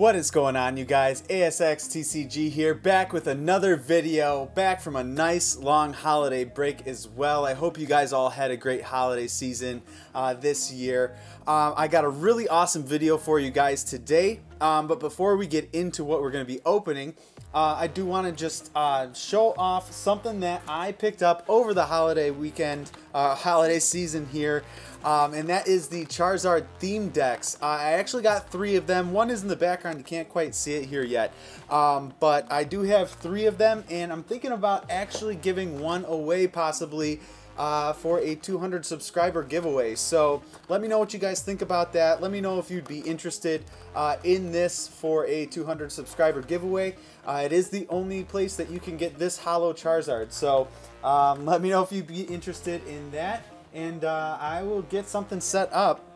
What is going on you guys? ASX TCG here, back with another video, back from a nice long holiday break as well. I hope you guys all had a great holiday season uh, this year. Um, I got a really awesome video for you guys today, um, but before we get into what we're going to be opening, uh, I do want to just uh, show off something that I picked up over the holiday weekend, uh, holiday season here. Um, and that is the Charizard theme decks. Uh, I actually got three of them. One is in the background. You can't quite see it here yet. Um, but I do have three of them, and I'm thinking about actually giving one away possibly uh, for a 200 subscriber giveaway. So let me know what you guys think about that. Let me know if you'd be interested uh, in this for a 200 subscriber giveaway. Uh, it is the only place that you can get this holo Charizard. So um, let me know if you'd be interested in that and uh, I will get something set up.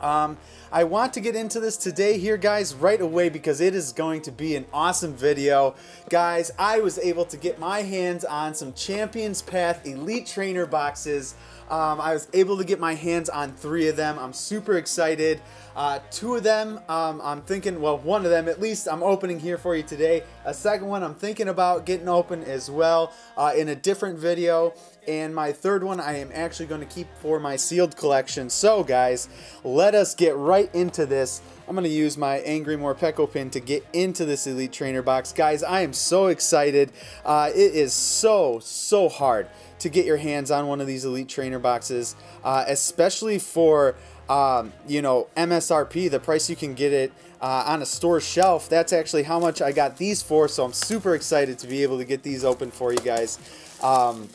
Um, I want to get into this today here, guys, right away because it is going to be an awesome video. Guys, I was able to get my hands on some Champions Path Elite Trainer boxes. Um, I was able to get my hands on three of them. I'm super excited. Uh, two of them, um, I'm thinking, well, one of them at least, I'm opening here for you today. A second one, I'm thinking about getting open as well uh, in a different video. And my third one, I am actually going to keep for my sealed collection. So, guys, let us get right into this. I'm going to use my Angry Morpeko pin to get into this Elite Trainer box. Guys, I am so excited. Uh, it is so, so hard to get your hands on one of these Elite Trainer boxes, uh, especially for um, you know, MSRP, the price you can get it uh, on a store shelf. That's actually how much I got these for, so I'm super excited to be able to get these open for you guys. Um,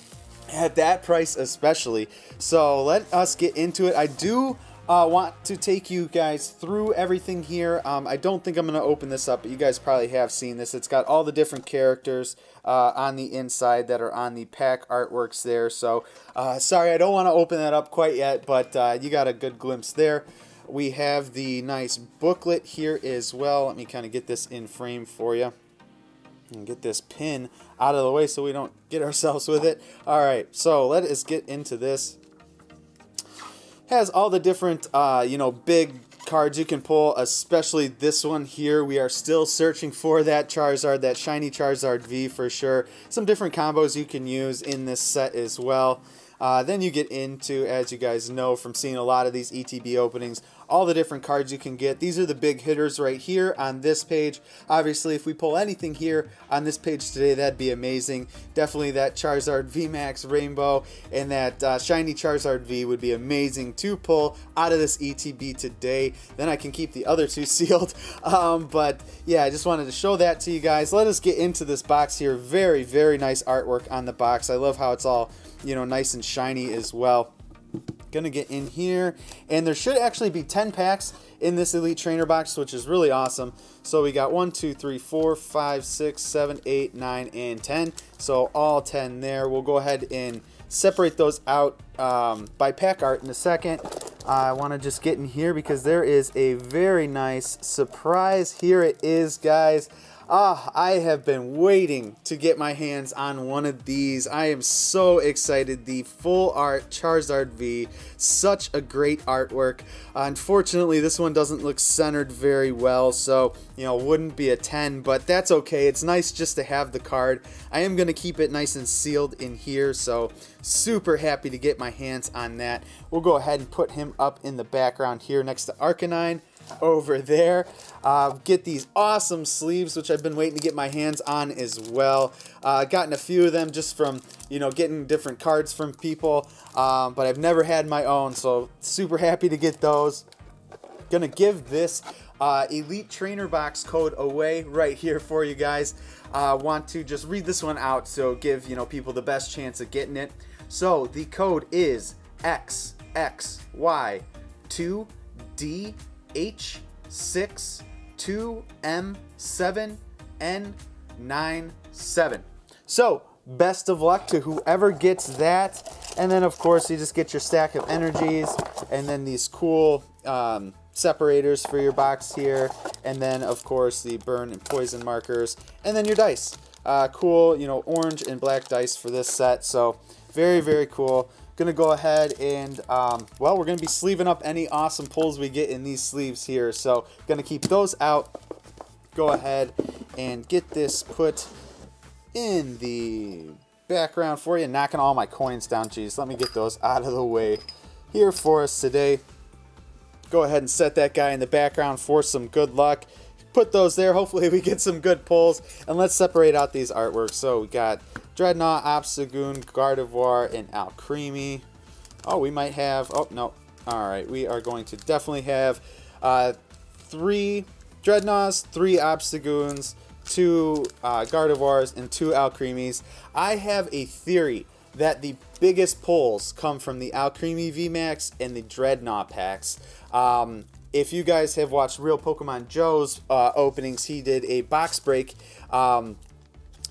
at that price especially. So let us get into it. I do uh, want to take you guys through everything here. Um, I don't think I'm going to open this up, but you guys probably have seen this. It's got all the different characters uh, on the inside that are on the pack artworks there. So uh, sorry, I don't want to open that up quite yet, but uh, you got a good glimpse there. We have the nice booklet here as well. Let me kind of get this in frame for you and get this pin out of the way so we don't get ourselves with it. All right, so let us get into this has all the different, uh, you know, big cards you can pull, especially this one here. We are still searching for that Charizard, that shiny Charizard V for sure. Some different combos you can use in this set as well. Uh, then you get into, as you guys know from seeing a lot of these ETB openings, all the different cards you can get. These are the big hitters right here on this page. Obviously, if we pull anything here on this page today, that'd be amazing. Definitely that Charizard VMAX Rainbow and that uh, Shiny Charizard V would be amazing to pull out of this ETB today. Then I can keep the other two sealed. Um, but yeah, I just wanted to show that to you guys. Let us get into this box here. Very, very nice artwork on the box. I love how it's all, you know, nice and shiny as well. Gonna get in here, and there should actually be 10 packs in this Elite Trainer box, which is really awesome. So we got 1, 2, 3, 4, 5, 6, 7, 8, 9, and 10. So all 10 there. We'll go ahead and separate those out um, by pack art in a second. I want to just get in here because there is a very nice surprise. Here it is, guys. Ah, I have been waiting to get my hands on one of these. I am so excited. The full art Charizard V, such a great artwork. Unfortunately, this one doesn't look centered very well, so, you know, wouldn't be a 10, but that's okay. It's nice just to have the card. I am going to keep it nice and sealed in here, so super happy to get my hands on that. We'll go ahead and put him up in the background here next to Arcanine over there. Uh, get these awesome sleeves, which I've been waiting to get my hands on as well. Uh, gotten a few of them just from, you know, getting different cards from people, um, but I've never had my own, so super happy to get those. Gonna give this uh, Elite Trainer Box code away right here for you guys. Uh, want to just read this one out so give, you know, people the best chance of getting it. So the code is XXY2D H6 2M7N97. So, best of luck to whoever gets that. And then, of course, you just get your stack of energies and then these cool um, separators for your box here. And then, of course, the burn and poison markers. And then your dice. Uh, cool, you know, orange and black dice for this set. So, very, very cool to go ahead and, um, well, we're to be sleeving up any awesome pulls we get in these sleeves here. So to keep those out. go ahead and get this put in the background for you. Knocking all my coins down. Jeez, let me get those out of the way here for us today. Go ahead and set that guy in the background for some good luck. Put those there. Hopefully we get some good pulls. And let's separate out these artworks. So we got Drednaw, Obstagoon, Gardevoir, and Alcremie. Oh, we might have... Oh, no. All right. We are going to definitely have uh, three Drednaws, three Obstagoons, two uh, Gardevoirs, and two Alcremies. I have a theory that the biggest pulls come from the Alcremie VMAX and the Drednaw packs. Um, if you guys have watched Real Pokemon Joe's uh, openings, he did a box break. Um,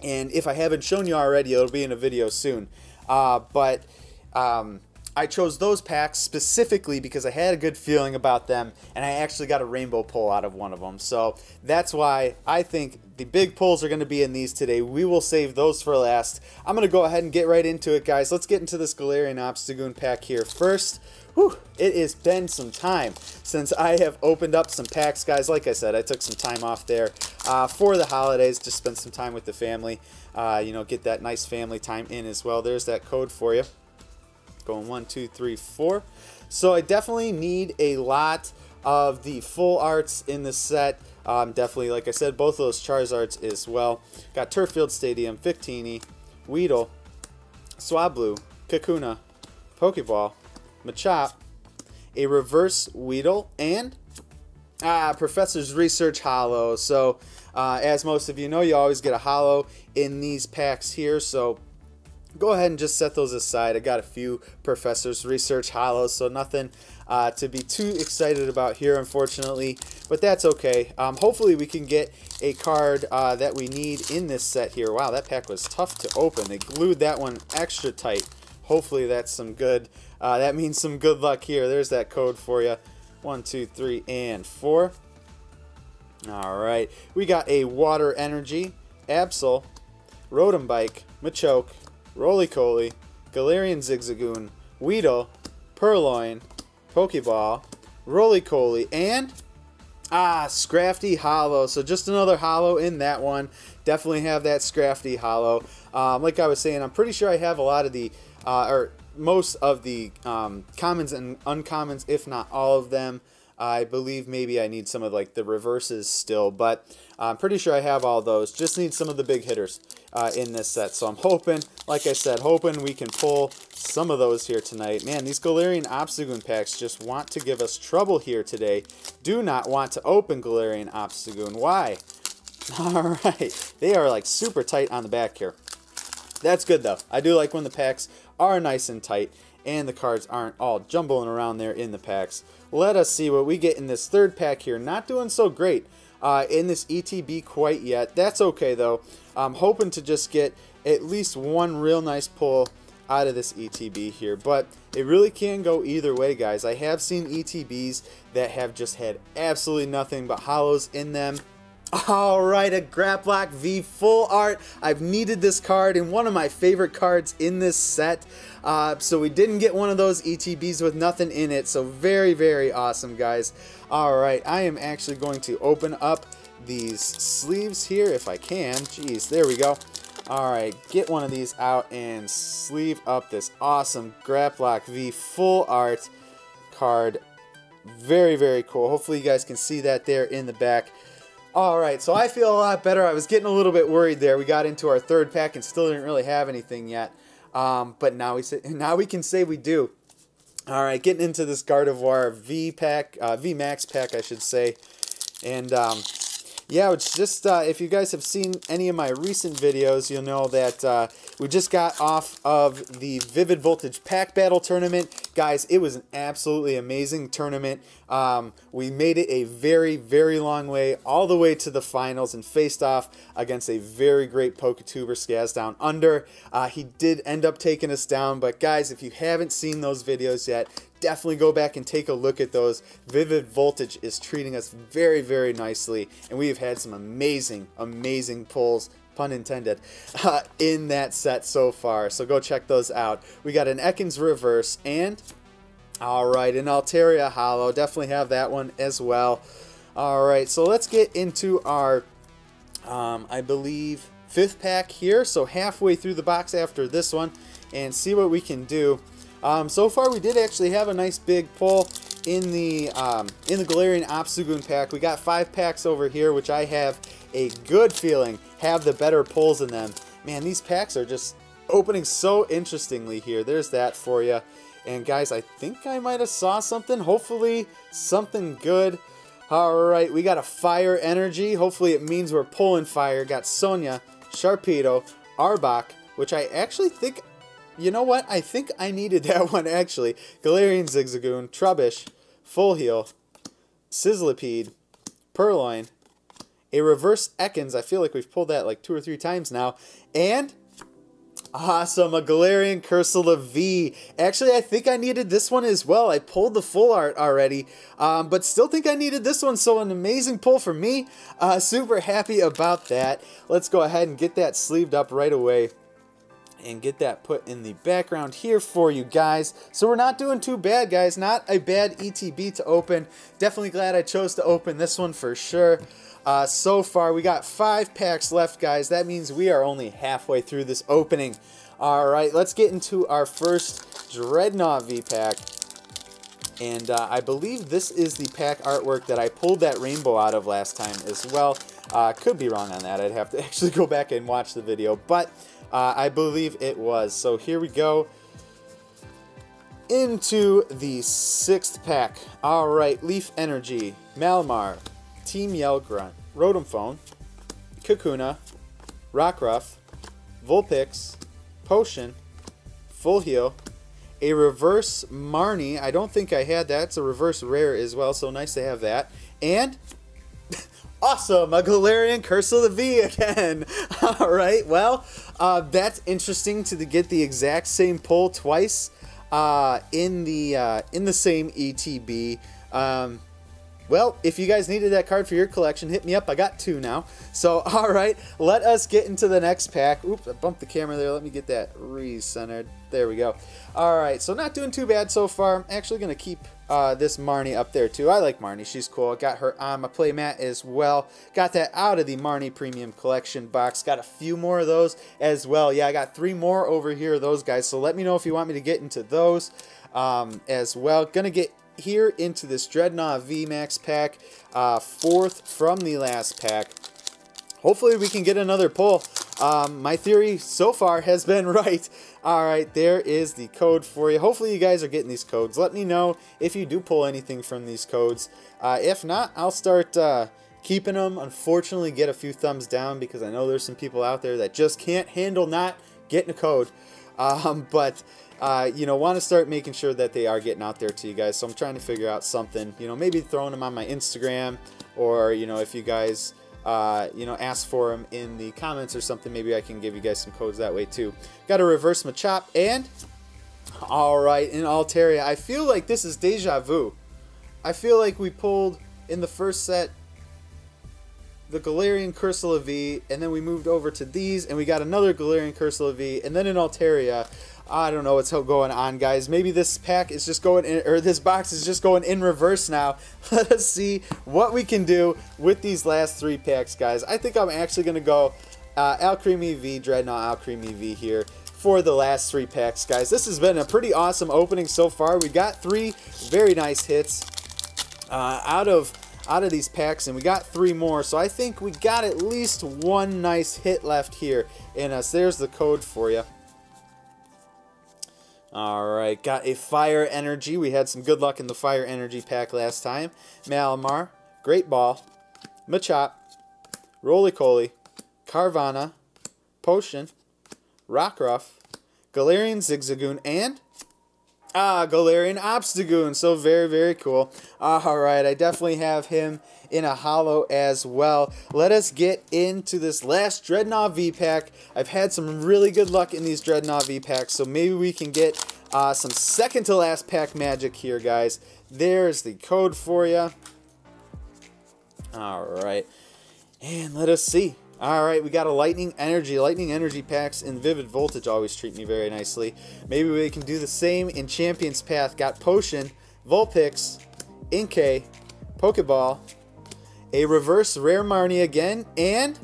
and if I haven't shown you already, it'll be in a video soon. Uh, but um, I chose those packs specifically because I had a good feeling about them and I actually got a rainbow pull out of one of them. So that's why I think the big pulls are going to be in these today. We will save those for last. I'm going to go ahead and get right into it, guys. Let's get into this Galarian Obstagoon pack here first. Whew, it has been some time since I have opened up some packs, guys. Like I said, I took some time off there uh, for the holidays, just spend some time with the family. Uh, you know, get that nice family time in as well. There's that code for you. Going one, two, three, four. So I definitely need a lot of the full arts in the set. Um, definitely, like I said, both of those Charizards as well. Got Turffield Stadium, Victini, Weedle, Swablu, Kakuna, Pokeball, Machop, a reverse Weedle, and ah, Professor's Research Holo. So, uh, as most of you know, you always get a Holo in these packs here. So, go ahead and just set those aside. I got a few Professor's Research Holos, so nothing uh, to be too excited about here, unfortunately. But that's okay. Um, hopefully we can get a card uh, that we need in this set here. Wow, that pack was tough to open. They glued that one extra tight. Hopefully that's some good, uh, that means some good luck here. There's that code for you. One, two, three, and four. All right, we got a Water Energy, Absol, Rotom Bike, Machoke, Rolycoly, Galarian Zigzagoon, Weedle, Purrloin, Pokeball, Rolycoly, and ah, Scrafty Holo. So just another holo in that one. Definitely have that Scrafty Holo. Um, like I was saying, I'm pretty sure I have a lot of the, uh, or most of the um, commons and uncommons, if not all of them. I believe maybe I need some of like the reverses still, but I'm pretty sure I have all those. Just need some of the big hitters uh, in this set. So I'm hoping, like I said, hoping we can pull some of those here tonight. Man, these Galarian Obstagoon packs just want to give us trouble here today. Do not want to open Galarian Obstagoon. Why? All right. They are like super tight on the back here. That's good though. I do like when the packs are nice and tight and the cards aren't all jumbling around there in the packs. Let us see what we get in this third pack here. Not doing so great uh, in this ETB quite yet. That's okay though. I'm hoping to just get at least one real nice pull out of this ETB here. But it really can go either way, guys. I have seen ETBs that have just had absolutely nothing but holos in them. Alright, a Grapploct V full art. I've needed this card and one of my favorite cards in this set. Uh, so we didn't get one of those ETBs with nothing in it. So very, very awesome, guys. Alright, I am actually going to open up these sleeves here if I can. Jeez, there we go. Alright, get one of these out and sleeve up this awesome Grapploct V full art card. Very, very cool. Hopefully you guys can see that there in the back. Alright, so I feel a lot better. I was getting a little bit worried there. We got into our third pack and still didn't really have anything yet. Um, but now we say, now we can say we do. Alright, getting into this Gardevoir V pack, uh, V Max pack, I should say. And um, yeah, it's just, uh, if you guys have seen any of my recent videos, you'll know that uh, we just got off of the Vivid Voltage Pack Battle Tournament. Guys, it was an absolutely amazing tournament. Um, we made it a very, very long way, all the way to the finals, and faced off against a very great Poketuber Skaz Down Under. Uh, he did end up taking us down, but guys, if you haven't seen those videos yet, definitely go back and take a look at those. Vivid Voltage is treating us very, very nicely, and we have had some amazing, amazing pulls pun intended, uh, in that set so far. So go check those out. We got an Ekans Reverse and, alright, an Altaria Holo. Definitely have that one as well. Alright, so let's get into our um, I believe, fifth pack here. So halfway through the box after this one and see what we can do. Um, so far, we did actually have a nice big pull in the um, in the Galarian Obstagoon pack. We got five packs over here, which I have a good feeling have the better pulls in them. Man, these packs are just opening so interestingly here. There's that for you. And guys, I think I might have saw something. Hopefully something good. All right, we got a fire energy. Hopefully it means we're pulling fire. Got Sonia, Sharpedo, Arbok, which I actually think, you know what? I think I needed that one actually. Galarian Zigzagoon, Trubbish, Full Heal, Sizzlipede, Purrloin, a reverse Ekans. I feel like we've pulled that like two or three times now. And Awesome, a Galarian Cursola V. Actually, I think I needed this one as well. I pulled the full art already, um, but still think I needed this one, so an amazing pull for me. Uh, super happy about that. Let's go ahead and get that sleeved up right away and get that put in the background here for you guys. So we're not doing too bad, guys. Not a bad ETB to open. Definitely glad I chose to open this one for sure. Uh, so far, we got five packs left, guys. That means we are only halfway through this opening. All right, let's get into our first Drednaw V-Pack. And uh, I believe this is the pack artwork that I pulled that rainbow out of last time as well. Uh, could be wrong on that. I'd have to actually go back and watch the video. But uh, I believe it was. So here we go into the sixth pack. All right, Leaf Energy, Malamar, Team Yell Grunt, Rotom Phone, Kakuna, Rockruff, Vulpix, Potion, Full Heal, a reverse Marnie. I don't think I had that. It's a reverse rare as well, so nice to have that. And awesome, a Galarian Cursola V again. All right, well, uh, that's interesting to get the exact same pull twice uh, in the uh, in the same ETB. Um, well, if you guys needed that card for your collection, hit me up. I got two now. So, all right, let us get into the next pack. Oops, I bumped the camera there. Let me get that re-centered. There we go. All right, so not doing too bad so far. I'm actually going to keep uh, this Marnie up there, too. I like Marnie. She's cool. Got her on my playmat as well. Got that out of the Marnie Premium Collection box. Got a few more of those as well. Yeah, I got three more over here, those guys. So let me know if you want me to get into those um, as well. To get here into this Drednaw VMAX pack, uh, fourth from the last pack. Hopefully we can get another pull. Um, my theory so far has been right. All right, there is the code for you. Hopefully you guys are getting these codes. Let me know if you do pull anything from these codes. Uh, if not, I'll start uh, keeping them. Unfortunately, get a few thumbs down because I know there's some people out there that just can't handle not getting a code. Um, but uh, you know, want to start making sure that they are getting out there to you guys. So I'm trying to figure out something, you know, maybe throwing them on my Instagram or, you know, if you guys, uh, you know, ask for them in the comments or something, maybe I can give you guys some codes that way too. Got a reverse Machop and, all right, in Altaria. I feel like this is deja vu. I feel like we pulled in the first set the Galarian Cursola V, and then we moved over to these, and we got another Galarian Cursola V, and then in Altaria, I don't know what's going on, guys. Maybe this pack is just going in, or this box is just going in reverse now. Let us see what we can do with these last three packs, guys. I think I'm actually going to go uh, Alcremie V, Drednaw Alcremie V here for the last three packs, guys. This has been a pretty awesome opening so far. We got three very nice hits uh, out of out of these packs, and we got three more. So I think we got at least one nice hit left here in us. There's the code for you. All right, got a Fire Energy. We had some good luck in the Fire Energy pack last time. Malamar, Great Ball, Machop, Rolycoly, Carvanha, Potion, Rockruff, Galarian Zigzagoon, and Ah, Galarian Obstagoon. So very, very cool. All right, I definitely have him in a holo as well. Let us get into this last Drednaw V-Pack. I've had some really good luck in these Drednaw V-Packs, so maybe we can get uh, some second to last pack magic here, guys. There's the code for you. All right. And let us see. All right, we got a Lightning Energy. Lightning Energy packs in Vivid Voltage always treat me very nicely. Maybe we can do the same in Champion's Path. Got Potion, Vulpix, Inkay, Pokeball, a Reverse Rare Marnie again, and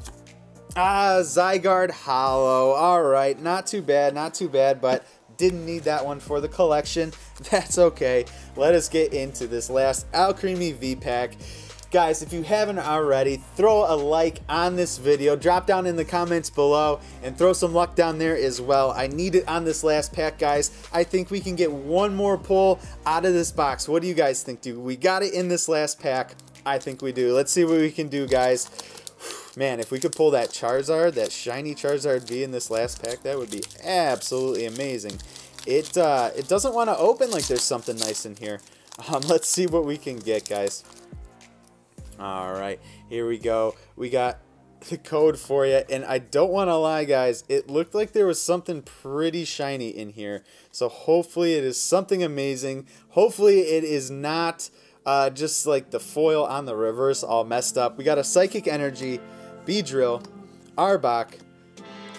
Ah, Zygarde Holo. All right, not too bad, not too bad, but didn't need that one for the collection. That's okay. Let us get into this last Alcremie V-Pack. Guys, if you haven't already, throw a like on this video. Drop down in the comments below and throw some luck down there as well. I need it on this last pack, guys. I think we can get one more pull out of this box. What do you guys think? Do we got it in this last pack? I think we do. Let's see what we can do, guys. Man, if we could pull that Charizard, that shiny Charizard V in this last pack, that would be absolutely amazing. It uh, it doesn't want to open like there's something nice in here. Um, let's see what we can get, guys. All right, here we go. We got the code for you, and I don't want to lie, guys. It looked like there was something pretty shiny in here. So hopefully it is something amazing. Hopefully it is not uh, just like the foil on the reverse all messed up. We got a Psychic Energy, Beedrill, Arbok,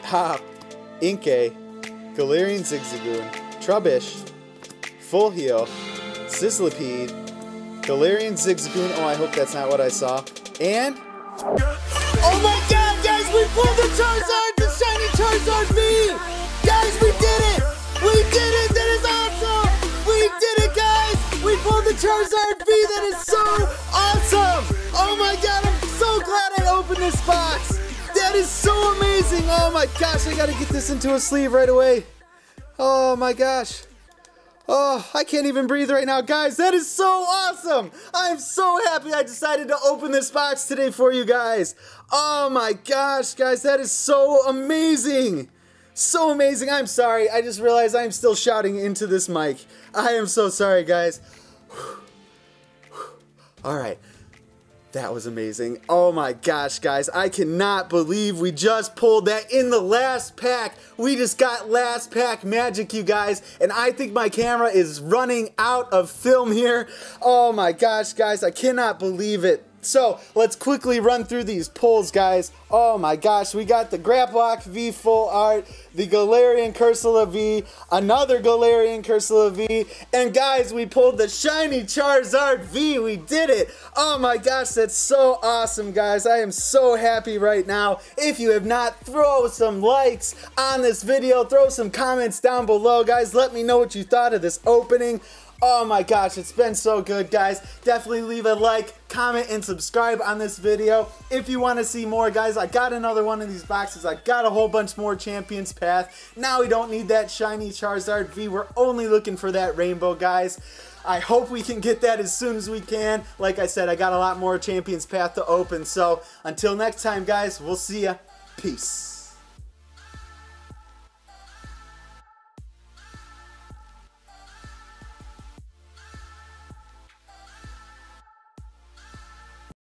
Hop, Inkay, Galarian Zigzagoon, Trubbish, Full Heal, Sizzlipede, Galarian Zigzagoon. Oh, I hope that's not what I saw. And... Oh my god, guys! We pulled the Charizard! The shiny Charizard V! Guys, we did it! We did it! That is awesome! We did it, guys! We pulled the Charizard V! That is so awesome! Oh my god, I'm so glad I opened this box! That is so amazing! Oh my gosh, I gotta get this into a sleeve right away. Oh my gosh. Oh, I can't even breathe right now. Guys, that is so awesome. I'm so happy I decided to open this box today for you guys. Oh my gosh, guys, that is so amazing. So amazing. I'm sorry. I just realized I'm still shouting into this mic. I am so sorry, guys. All right. That was amazing. Oh my gosh, guys. I cannot believe we just pulled that in the last pack. We just got last pack magic, you guys. And I think my camera is running out of film here. Oh my gosh, guys. I cannot believe it. So let's quickly run through these pulls, guys. Oh my gosh, we got the Grapploct V Full Art, the Galarian Cursola V, another Galarian Cursola V, and guys, we pulled the shiny Charizard V. We did it. Oh my gosh, that's so awesome, guys. I am so happy right now. If you have not, throw some likes on this video. Throw some comments down below, guys. Let me know what you thought of this opening. Oh my gosh, it's been so good, guys. Definitely leave a like, comment, and subscribe on this video. If you want to see more, guys, I got another one of these boxes. I got a whole bunch more Champions Path. Now we don't need that shiny Charizard V. We're only looking for that rainbow, guys. I hope we can get that as soon as we can. Like I said, I got a lot more Champions Path to open. So until next time, guys, we'll see ya. Peace.